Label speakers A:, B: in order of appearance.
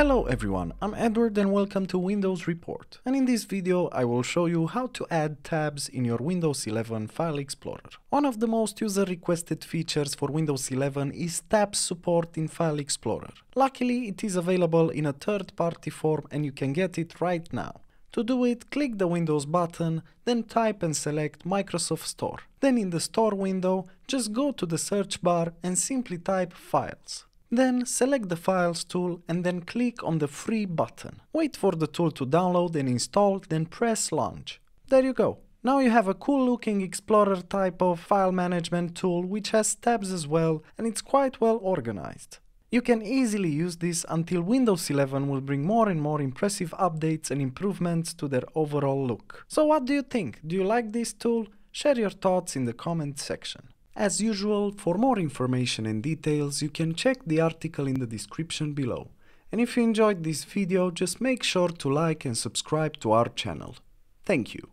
A: Hello everyone, I'm Edward and welcome to Windows Report. And in this video I will show you how to add tabs in your Windows 11 File Explorer. One of the most user requested features for Windows 11 is tab support in File Explorer. Luckily it is available in a third party form and you can get it right now. To do it, click the Windows button, then type and select Microsoft Store. Then in the Store window, just go to the search bar and simply type Files. Then select the Files tool and then click on the Free button. Wait for the tool to download and install, then press Launch. There you go. Now you have a cool looking Explorer type of file management tool which has tabs as well and it's quite well organized. You can easily use this until Windows 11 will bring more and more impressive updates and improvements to their overall look. So what do you think? Do you like this tool? Share your thoughts in the comment section. As usual, for more information and details, you can check the article in the description below. And if you enjoyed this video, just make sure to like and subscribe to our channel. Thank you.